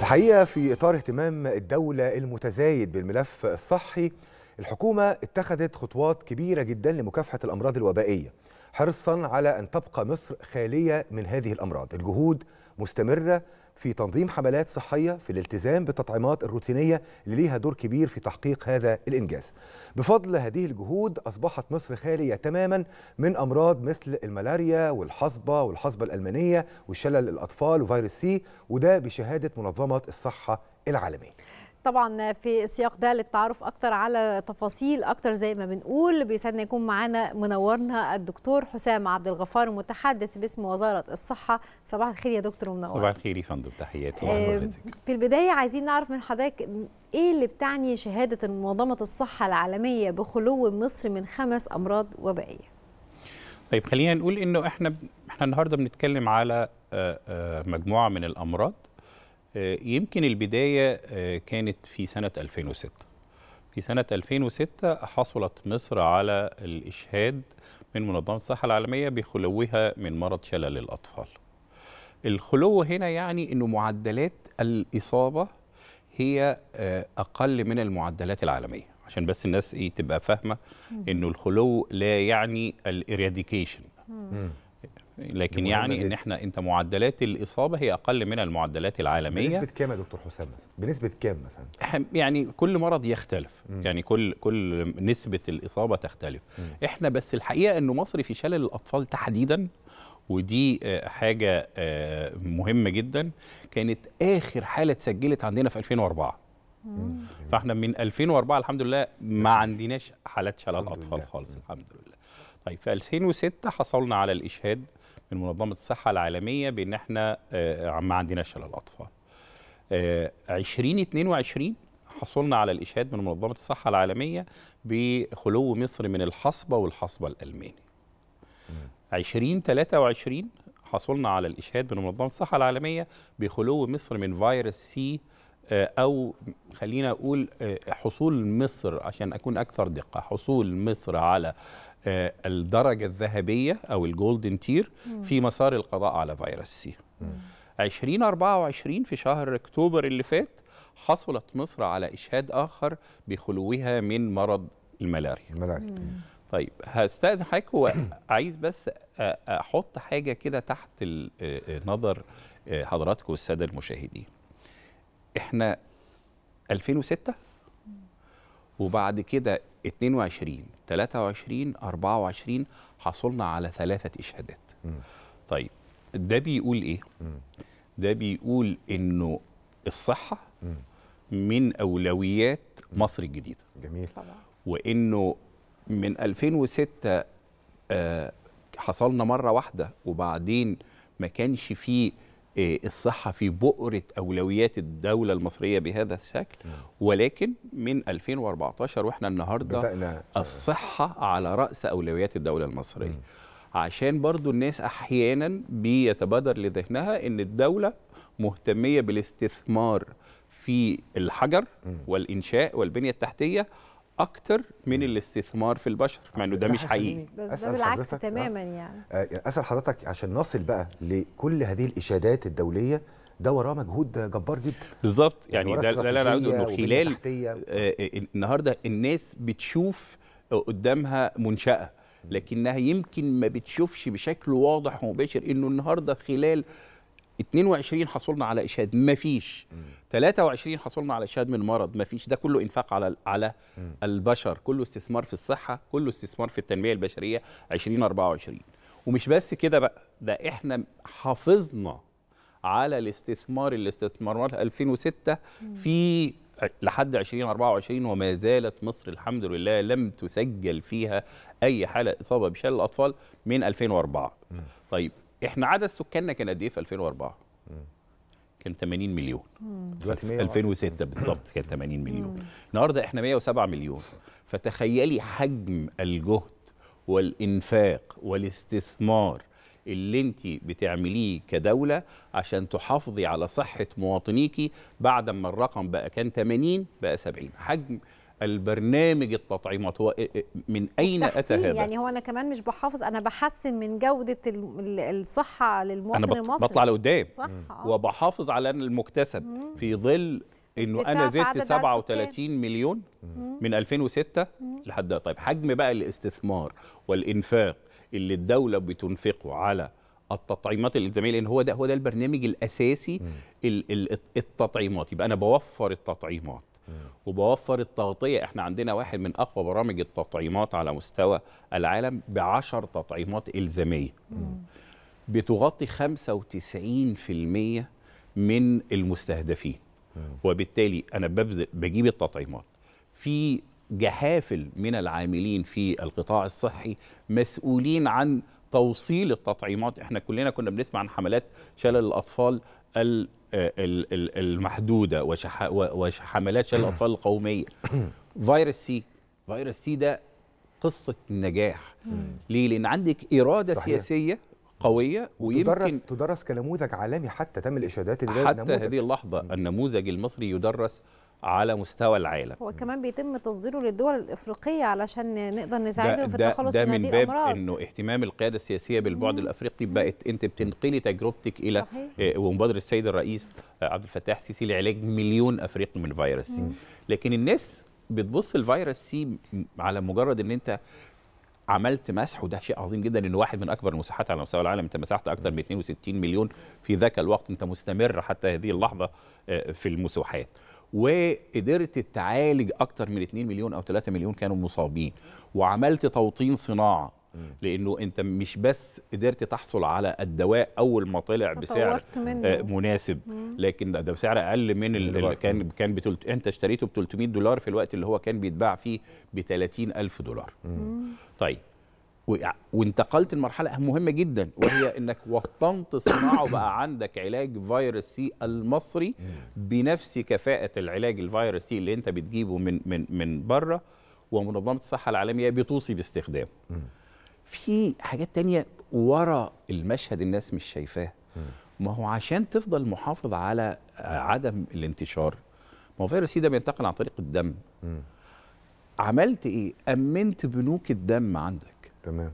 الحقيقة في إطار اهتمام الدولة المتزايد بالملف الصحي الحكومة اتخذت خطوات كبيرة جدا لمكافحة الأمراض الوبائية حرصا على أن تبقى مصر خالية من هذه الأمراض. الجهود مستمرة في تنظيم حملات صحية في الالتزام بالتطعيمات الروتينية اللي ليها دور كبير في تحقيق هذا الإنجاز. بفضل هذه الجهود أصبحت مصر خالية تماما من أمراض مثل الملاريا والحصبة والحصبة الألمانية والشلل الأطفال وفيروس سي وده بشهادة منظمة الصحة العالمية. طبعا في السياق ده للتعرف أكتر على تفاصيل أكتر زي ما بنقول. بيسعدنا يكون معانا منورنا الدكتور حسام عبد الغفار المتحدث باسم وزارة الصحة. صباح الخير يا دكتور ومنور صباح الخير يا فندم تحياتي آه في البداية عايزين نعرف من حضرتك إيه اللي بتعني شهادة منظمة الصحة العالمية بخلو مصر من خمس أمراض وبائية؟ طيب خلينا نقول إنه إحنا إحنا النهارده بنتكلم على مجموعة من الأمراض يمكن البداية كانت في سنة 2006 في سنة 2006 حصلت مصر على الإشهاد من منظمة الصحة العالمية بخلوها من مرض شلل الأطفال. الخلو هنا يعني أنه معدلات الإصابة هي أقل من المعدلات العالمية. عشان بس الناس إيه تبقى فاهمة أنه الخلو لا يعني الإراديكيشن. لكن يعني. إن إحنا انت معدلات الإصابة هي أقل من المعدلات العالمية. بنسبة كام يا دكتور حسام مثلا؟ بنسبة كام مثلا؟ يعني كل مرض يختلف. مم. يعني كل كل نسبة الإصابة تختلف. مم. إحنا بس الحقيقة إنه مصر في شلل الأطفال تحديدا ودي حاجة مهمه جدا. كانت آخر حالة اتسجلت عندنا في 2004 مم. فإحنا من 2004 الحمد لله ما عندناش حالات شلل أطفال خالص الحمد لله. طيب في 2006 حصلنا على الإشهاد. من منظمة الصحة العالمية بإن إحنا ما عندناش شلل اطفال. 2022 حصلنا على الإشهاد من منظمة الصحة العالمية بخلو مصر من الحصبة والحصبة الألماني. 2023 حصلنا على الإشهاد من منظمة الصحة العالمية بخلو مصر من فيروس سي أو خلينا أقول حصول مصر عشان أكون أكثر دقة حصول مصر على الدرجة الذهبية أو ال golden tier في مسار القضاء على فيروس سي. 2024 في شهر أكتوبر اللي فات حصلت مصر على إشهاد آخر بخلوها من مرض الملاريا. الملاريا. طيب هستأذن حضرتك هو عايز بس أحط حاجة كده تحت نظر حضراتكم والسادة المشاهدين. إحنا 2006 وبعد كده 22 23 24 حصلنا على ثلاثة إشهادات م. طيب ده بيقول إيه؟ م. ده بيقول إنه الصحة م. من أولويات مصر الجديدة جميل وإنه من 2006 آه حصلنا مرة واحدة وبعدين ما كانش فيه الصحة في بؤرة أولويات الدولة المصرية بهذا الشكل. ولكن من 2014 وإحنا النهاردة بدأنا الصحة على رأس أولويات الدولة المصرية. عشان برضو الناس أحيانا بيتبادر لذهنها أن الدولة مهتمية بالاستثمار في الحجر والإنشاء والبنية التحتية أكتر من الاستثمار في البشر مع إنه ده مش حقيقي. بس ده بالعكس تماما يعني. أسأل حضرتك عشان نصل بقى لكل هذه الإشادات الدولية ده وراه مجهود جبار جدا. بالظبط. يعني ده ده اللي أنا عاوزه إنه خلال آه النهارده الناس بتشوف قدامها منشأة لكنها يمكن ما بتشوفش بشكل واضح ومباشر إنه النهارده خلال 22 حصلنا على إشهاد. ما فيش 23 حصلنا على إشهاد من مرض. ما فيش ده كله إنفاق على على م. البشر. كله استثمار في الصحة. كله استثمار في التنمية البشرية 2024 ومش بس كده بقى. ده إحنا حافظنا على الاستثمار. اللي استثمرناه 2006 م. في لحد 2024 وما زالت مصر الحمد لله لم تسجل فيها أي حالة إصابة بشلل الأطفال من 2004 م. طيب إحنا عدد سكاننا كان قد إيه في 2004 مم. كان 80 مليون. دلوقتي في 2006 بالظبط كان 80 مليون. النهارده إحنا 107 مليون. فتخيلي حجم الجهد والإنفاق والاستثمار اللي أنت بتعمليه كدولة عشان تحافظي على صحة مواطنيكي بعد ما الرقم بقى كان 80 بقى 70 حجم البرنامج التطعيمات هو من أين أتى هذا؟ يعني هو أنا كمان مش بحافظ أنا بحسن من جودة الصحة للمواطن أنا المصري. بطلع لقدام. صح وبحافظ على المكتسب مم. في ظل إنه أنا زدت 37 مليون مم. من 2006 لحد طيب حجم بقى الاستثمار والإنفاق اللي الدولة بتنفقه على التطعيمات الالزاميه لأن هو ده هو ده البرنامج الأساسي التطعيمات. يبقى أنا بوفر التطعيمات. وبوفر التغطية. إحنا عندنا واحد من أقوى برامج التطعيمات على مستوى العالم بعشر تطعيمات إلزامية. بتغطي 95% من المستهدفين. وبالتالي أنا ببذل بجيب التطعيمات. في جحافل من العاملين في القطاع الصحي مسؤولين عن توصيل التطعيمات. إحنا كلنا كنا بنسمع عن حملات شلل الأطفال المحدودة وحملات شلل الأطفال القومية. فيروس سي فيروس سي ده قصة نجاح. ليه؟ لأن عندك إرادة صحيح. سياسية قوية ويمكن تدرس تدرس كنموذج عالمي حتى تم الاشادات اللي حتى نموذج. هذه اللحظة النموذج المصري يدرس على مستوى العالم. هو كمان بيتم تصديره للدول الإفريقية علشان نقدر نساعدهم في التخلص من هذه الأمراض. ده من باب إنه اهتمام القيادة السياسية بالبعد مم. الأفريقي بقت أنت بتنقلي تجربتك إلى صحيح. ومبادره السيد الرئيس عبد الفتاح السيسي لعلاج مليون افريقي من فيروس. سي لكن الناس بتبص الفيروس سي على مجرد إن أنت عملت مسح وده شيء عظيم جدا إن واحد من أكبر المساحات على مستوى العالم أنت مسحت أكثر من 62 مليون في ذاك الوقت أنت مستمر حتى هذه اللحظة في المساحات وقدرت تعالج أكثر من 2 مليون أو 3 مليون كانوا مصابين. وعملت توطين صناعة. لأنه أنت مش بس قدرت تحصل على الدواء أول ما طلع بسعر منه. مناسب. لكن ده بسعر أقل من اللي كان كان بتلت... أنت اشتريته ب 300 دولار في الوقت اللي هو كان بيتباع فيه ب 30 ألف دولار. مم. طيب. وانتقلت لمرحلة مهمة جدا وهي إنك وطنت صناعة وبقى عندك علاج فيروس سي المصري بنفس كفاءة العلاج الفيروس سي اللي أنت بتجيبه من من من بره ومنظمة الصحة العالمية بتوصي باستخدامه. في حاجات تانية ورا المشهد الناس مش شايفاها ما هو عشان تفضل محافظ على عدم الانتشار ما هو فيروس سي ده بينتقل عن طريق الدم. عملت إيه؟ أمنت بنوك الدم عندك. تمام.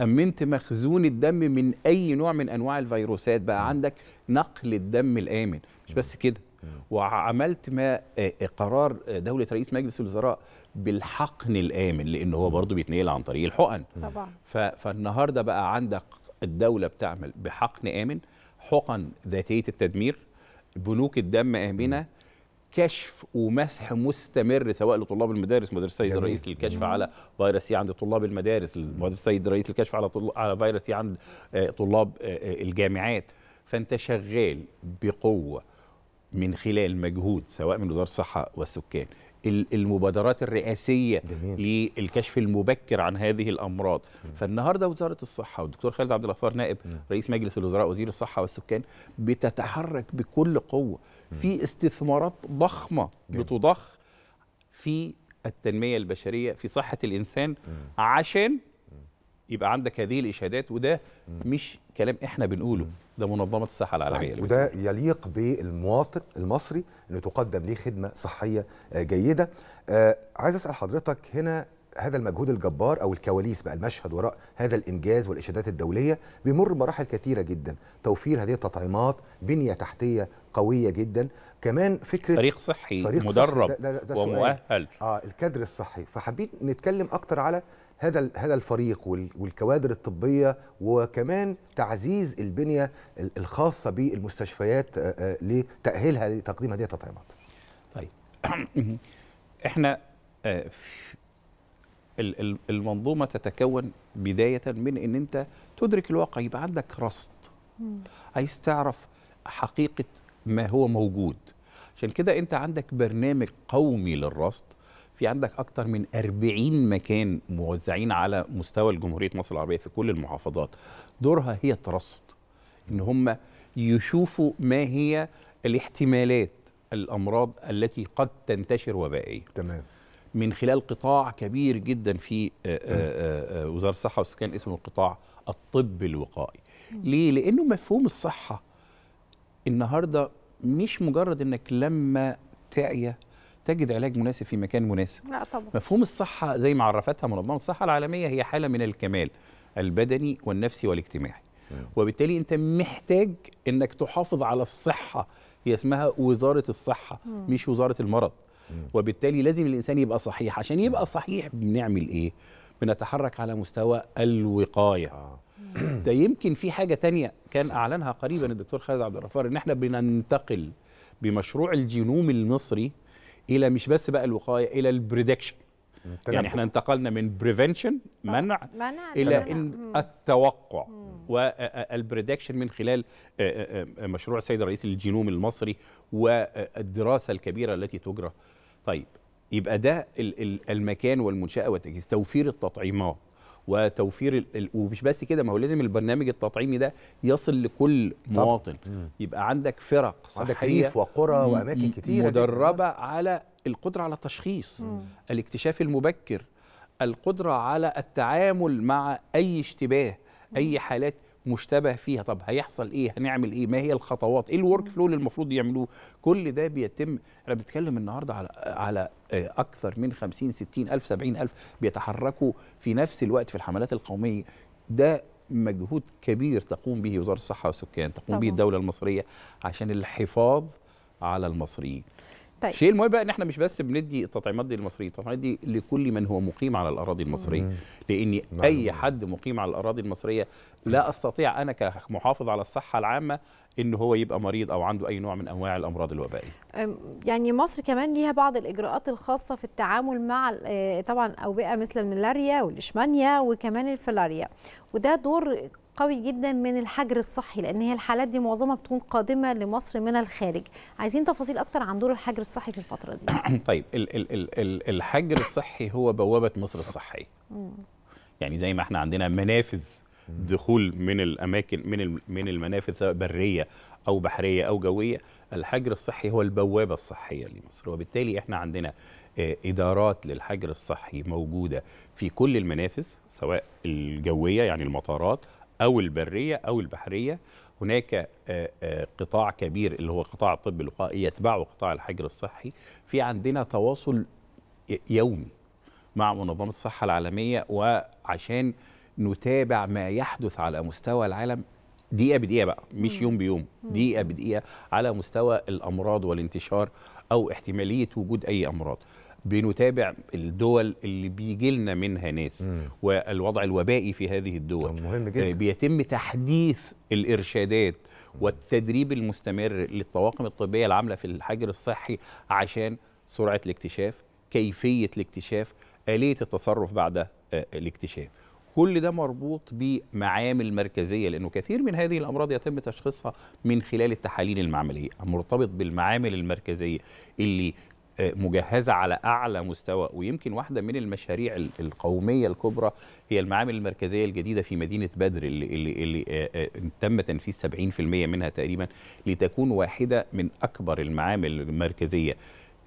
أمنت مخزون الدم من أي نوع من أنواع الفيروسات؟ بقى عندك نقل الدم الآمن مش بس كده. وعملت ما قرار دولة رئيس مجلس الوزراء بالحقن الآمن لأن هو برضه بيتنقل عن طريق الحقن. طبعا. فالنهاردة بقى عندك الدولة بتعمل بحقن آمن حقن ذاتية التدمير بنوك الدم آمنة كشف ومسح مستمر سواء لطلاب المدارس مدرسة السيد الرئيس للكشف على فيروس عند طلاب المدارس مدرسة السيد الرئيس للكشف على. على فيروس سي عند طلاب الجامعات. فأنت شغال بقوة من خلال مجهود سواء من وزارة الصحة والسكان. المبادرات الرئاسية جميل. للكشف المبكر عن هذه الأمراض م. فالنهاردة وزارة الصحة والدكتور خالد عبد الغفار نائب م. رئيس مجلس الوزراء وزير الصحة والسكان بتتحرك بكل قوة م. في استثمارات ضخمة جميل. بتضخ في التنمية البشرية في صحة الإنسان. عشان يبقى عندك هذه الإشادات وده مش كلام إحنا بنقوله. ده منظمة الصحة العالمية وده يليق بالمواطن المصري إنه تقدم ليه خدمة صحية جيدة. آه عايز أسأل حضرتك هنا هذا المجهود الجبار أو الكواليس بقى المشهد وراء هذا الإنجاز والاشادات الدولية بيمر بمراحل كثيرة جدا. توفير هذه التطعيمات بنية تحتية قوية جدا. كمان فكرة فريق صحي فريق مدرب صحي ده ده ده ومؤهل. آه الكادر الصحي. فحابين نتكلم أكتر على هذا هذا الفريق والكوادر الطبية وكمان تعزيز البنية الخاصة بالمستشفيات لتأهيلها لتقديم هذه التطعيمات. طيب إحنا المنظومة تتكون بداية من إن أنت تدرك الواقع يبقى عندك رصد. عايز تعرف حقيقة ما هو موجود. عشان كده أنت عندك برنامج قومي للرصد في عندك أكتر من 40 مكان موزعين على مستوى الجمهورية مصر العربية في كل المحافظات. دورها هي الترصد إن هم يشوفوا ما هي الاحتمالات الأمراض التي قد تنتشر وبائيا تمام. من خلال قطاع كبير جدا في وزارة الصحة والسكان اسمه القطاع الطب الوقائي. ليه؟ لأنه مفهوم الصحة. النهاردة مش مجرد إنك لما تعيا تجد علاج مناسب في مكان مناسب. لا طبعا. مفهوم الصحة زي ما عرفتها منظمه الصحة العالمية هي حالة من الكمال البدني والنفسي والاجتماعي. وبالتالي أنت محتاج إنك تحافظ على الصحة هي اسمها وزارة الصحة مش وزارة المرض. وبالتالي لازم الإنسان يبقى صحيح. عشان يبقى صحيح بنعمل إيه؟ بنتحرك على مستوى الوقاية. ده يمكن في حاجة تانية كان أعلنها قريبا الدكتور خالد عبد الغفار إن إحنا بننتقل بمشروع الجينوم المصري إلى مش بس بقى الوقاية إلى ال prediction يعني إحنا انتقلنا من prevention منع, منع إلى لمنع. إن مم. التوقع. وال prediction من خلال آه، آه، مشروع السيد الرئيس للجينوم المصري والدراسة الكبيرة التي تجرى. طيب يبقى ده ال- ال- المكان والمنشأة والتجهيز. توفير التطعيمات. وتوفير ال- ال- ومش بس كده ما هو لازم البرنامج التطعيمي ده يصل لكل طبعاً. مواطن. يبقى عندك فرق عندك صحية ريف وقرى وأماكن كتيرة. مدربة على القدرة على التشخيص. الاكتشاف المبكر القدرة على التعامل مع أي اشتباه أي حالات مشتبه فيها. طب هيحصل إيه؟ هنعمل إيه؟ ما هي الخطوات؟ إيه الورك فلو اللي المفروض يعملوه؟ كل ده بيتم. إحنا بنتكلم النهارده على على آه، أكثر من 50 60 ألف 70 ألف بيتحركوا في نفس الوقت في الحملات القومية. ده مجهود كبير تقوم به وزارة الصحة والسكان تقوم به طبعاً. الدولة المصرية عشان الحفاظ على المصريين. طيب. الشيء المهم بقى إن إحنا مش بس بندي التطعيمات دي للمصريين التطعيمات دي لكل من هو مقيم على الأراضي المصرية. لإن أي. حد مقيم على الأراضي المصرية لا أستطيع أنا كمحافظ على الصحة العامة إن هو يبقى مريض أو عنده أي نوع من أنواع الأمراض الوبائية. يعني مصر كمان ليها بعض الإجراءات الخاصة في التعامل مع آه، طبعا أوبئة مثل الملاريا والإشمانيا وكمان الفلاريا وده دور قوي جدا من الحجر الصحي لأن هي الحالات دي معظمها بتكون قادمة لمصر من الخارج. عايزين تفاصيل أكتر عن دور الحجر الصحي في الفترة دي. طيب ال ال ال ال الحجر الصحي هو بوابة مصر الصحية. يعني زي ما إحنا عندنا منافذ دخول من الأماكن من من المنافذ سواء برية أو بحرية أو جوية الحجر الصحي هو البوابة الصحية لمصر. وبالتالي إحنا عندنا آه، إدارات للحجر الصحي موجودة في كل المنافذ سواء الجوية يعني المطارات أو البرية أو البحرية. هناك آه، آه، قطاع كبير اللي هو قطاع الطب الوقائي يتبعه قطاع الحجر الصحي. في عندنا تواصل يومي مع منظمة الصحة العالمية وعشان نتابع ما يحدث على مستوى العالم دقيقة بدقيقة بقى مش يوم بيوم دقيقة بدقيقة على مستوى الأمراض والانتشار أو احتمالية وجود أي أمراض. بنتابع الدول اللي بيجي لنا منها ناس مم. والوضع الوبائي في هذه الدول. مهم آه، جدا. بيتم تحديث الإرشادات والتدريب المستمر للطواقم الطبية العاملة في الحجر الصحي عشان سرعة الاكتشاف كيفية الاكتشاف آلية التصرف بعد آه، الاكتشاف. كل ده مربوط بمعامل مركزية لأنه كثير من هذه الأمراض يتم تشخيصها من خلال التحاليل المعملية. مرتبط بالمعامل المركزية اللي مجهزة على أعلى مستوى ويمكن واحدة من المشاريع ال- القومية الكبرى هي المعامل المركزية الجديدة في مدينة بدر اللي اللي, اللي آه، آه، تم تنفيذ 70% منها تقريبا لتكون واحدة من أكبر المعامل المركزية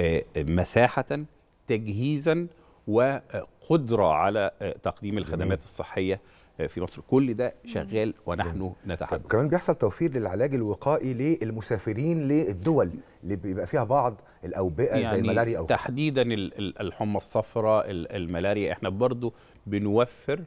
آه، مساحة تجهيزا وقدرة على تقديم الخدمات الصحية. في مصر. كل ده شغال ونحن نتحدث. كمان بيحصل توفير للعلاج الوقائي للمسافرين للدول اللي بيبقى فيها بعض الأوبئة زي الملاريا أو تحديدا ال- ال- الحمى الصفراء ال- الملاريا. إحنا برضو بنوفر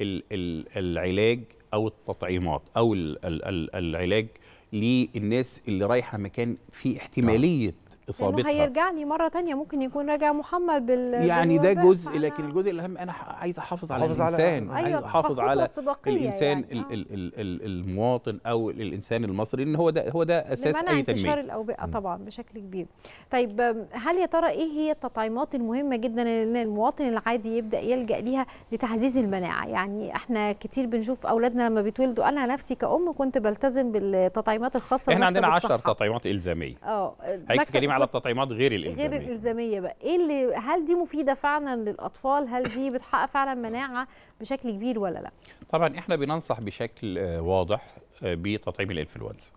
ال- ال- العلاج أو التطعيمات أو ال- ال- ال- العلاج للناس اللي رايحة مكان فيه احتمالية إصابتها. هيرجع لي مرة تانية ممكن يكون راجع محمل بال يعني ده جزء فأنا- لكن الجزء الأهم أنا ح- عايز أحافظ على أحافظ على- الإنسان. عايز أيوة، احافظ على الإنسان يعني، ال. ال ال ال المواطن أو الإنسان المصري إن هو ده هو ده أساس أي انتشار تنمية. الأوبئة طبعا بشكل كبير. طيب هل يا ترى إيه هي التطعيمات المهمة جدا اللي المواطن العادي يبدأ يلجأ ليها لتعزيز المناعة؟ يعني إحنا كتير بنشوف أولادنا لما بيتولدوا أنا نفسي كأم كنت بلتزم بالتطعيمات الخاصة إحنا عندنا 10 الصحة. تطعيمات إلزامية. آه هيك تتكلمي على التطعيمات غير غير الإلزامية. الإلزامية بقى. إيه اللي هل دي مفيدة فعلا للأطفال؟ هل دي بتحقق فعلا مناعة بشكل كبير ولا لأ؟ طبعا إحنا بننصح بشكل آه، واضح آه، بتطعيم الإنفلونزا.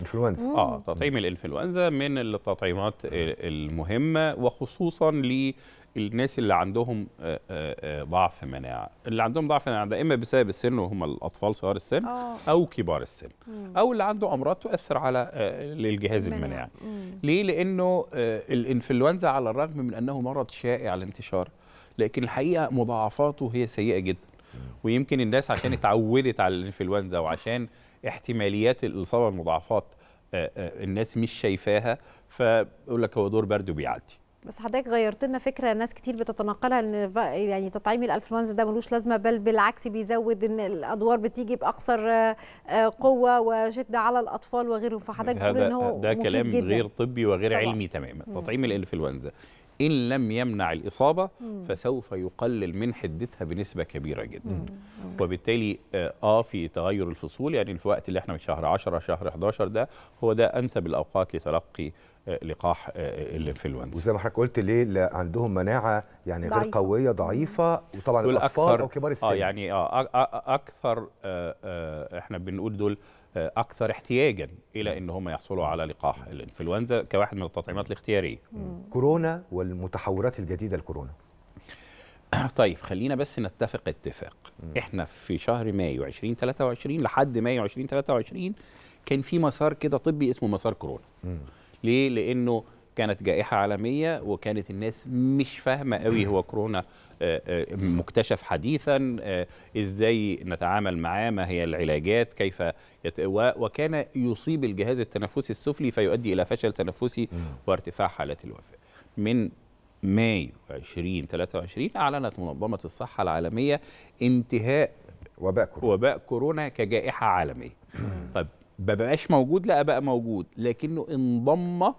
إنفلونزا. آه تطعيم الإنفلونزا من التطعيمات المهمة وخصوصا للناس اللي عندهم ضعف مناعة اللي عندهم ضعف مناعة ده إما بسبب السن وهم الأطفال صغار السن آه. أو كبار السن أو اللي عنده أمراض تؤثر على الجهاز المناعي. ليه؟ لأنه الإنفلونزا على الرغم من أنه مرض شائع الانتشار لكن الحقيقة مضاعفاته هي سيئة جدا. ويمكن الناس عشان اتعودت على الإنفلونزا وعشان احتماليات الإصابة بالمضاعفات الناس مش شايفاها فيقول لك هو دور برد وبيعدي. بس حضرتك غيرت لنا فكرة ناس كتير بتتناقلها إن يعني تطعيم الانفلونزا ده ملوش لازمة بل بالعكس بيزود إن الأدوار بتيجي بأقصر قوة وشده على الأطفال وغيرهم. فحضرتك بتقول إن هو ده كلام جداً. غير طبي وغير طبعا. علمي تماما. تطعيم الإنفلونزا. إن لم يمنع الإصابة فسوف يقلل من حدتها بنسبة كبيرة جدا. مم. وبالتالي آه في تغير الفصول. يعني في الوقت اللي إحنا من شهر 10 شهر 11 ده هو ده أنسب الأوقات لتلقي لقاح الإنفلونزا. وزي ما حضرتك قلت ليه عندهم مناعة يعني غير. قوية ضعيفة وطبعا الأطفال أو كبار السن. آه يعني آه أكثر آه آه إحنا بنقول دول أكثر احتياجا إلى ان هم يحصلوا على لقاح الإنفلونزا كواحد من التطعيمات الاختيارية. كورونا والمتحورات الجديدة لكورونا. طيب خلينا بس نتفق اتفاق. إحنا في شهر مايو 2023 لحد مايو 2023 كان في مسار كده طبي اسمه مسار كورونا. مم. ليه؟ لأنه كانت جائحة عالمية وكانت الناس مش فاهمة قوي هو كورونا مكتشف حديثا إزاي نتعامل معاه ما هي العلاجات كيف يت... وكان يصيب الجهاز التنفسي السفلي فيؤدي إلى فشل تنفسي وارتفاع حالات الوفاة. من مايو 2023 أعلنت منظمة الصحة العالمية انتهاء وباء كورونا. وباء كورونا كجائحة عالمية. طيب ما بقاش موجود لا بقى موجود لكنه انضم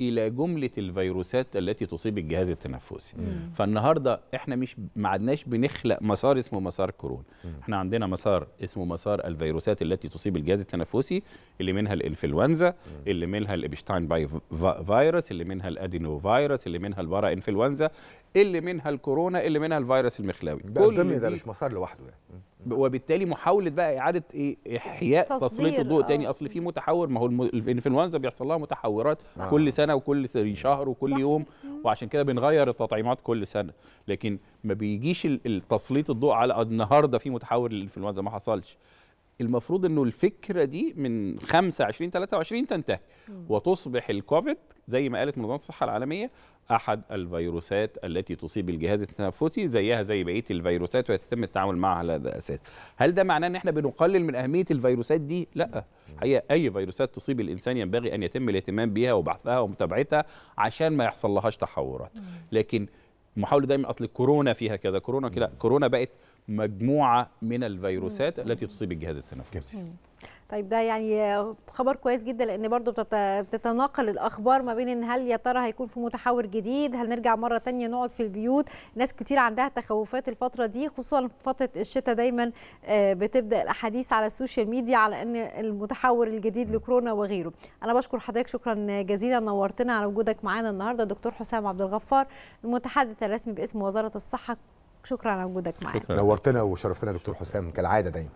إلى جملة الفيروسات التي تصيب الجهاز التنفسي مم. فالنهاردة إحنا مش ما عدناش بنخلق مسار اسمه مسار كورونا مم. إحنا عندنا مسار اسمه مسار الفيروسات التي تصيب الجهاز التنفسي اللي منها الإنفلونزا مم. اللي منها ال Epstein-Barr virus اللي منها ال adenovirus اللي منها ال parainfluenza اللي منها الكورونا اللي منها الفيروس المخلاوي. ده ضمن ده مش مسار لوحده يعني. وبالتالي محاولة بقى إعادة إيه إحياء تسليط الضوء تاني. أصل في متحور ما هو الإنفلونزا بيحصل لها متحورات آه. كل سنة وكل شهر وكل صح. يوم وعشان كده بنغير التطعيمات كل سنة. لكن ما بيجيش التسليط الضوء على النهارده في متحور للإنفلونزا ما حصلش. المفروض إنه الفكرة دي من 5 20 23 تنتهي وتصبح الكوفيد زي ما قالت منظمة الصحة العالمية أحد الفيروسات التي تصيب الجهاز التنفسي زيها زي بقية الفيروسات ويتم التعامل معها على هذا الاساس. هل ده معناه إن إحنا بنقلل من أهمية الفيروسات دي؟ لأ، هي أي فيروسات تصيب الإنسان ينبغي أن يتم الاهتمام بها وبحثها ومتابعتها عشان ما يحصل لهاش تحورات. لكن محاولة دايما أصل الكورونا فيها كذا كورونا كده كورونا بقت مجموعة من الفيروسات التي تصيب الجهاز التنفسي. طيب ده يعني خبر كويس جدا لأن برضو بتتناقل الأخبار ما بين إن هل يا ترى هيكون في متحور جديد هل نرجع مرة تانية نقعد في البيوت؟ ناس كتير عندها تخوفات الفترة دي خصوصا في فترة الشتاء دايما بتبدأ الأحاديث على ال social media على إن المتحور الجديد لكورونا وغيره. أنا بشكر حضرتك شكرا جزيلا نورتنا على وجودك معانا النهارده دكتور حسام عبد الغفار المتحدث الرسمي باسم وزارة الصحة شكرا على وجودك معانا. نورتنا وشرفتنا دكتور حسام كالعادة دايما.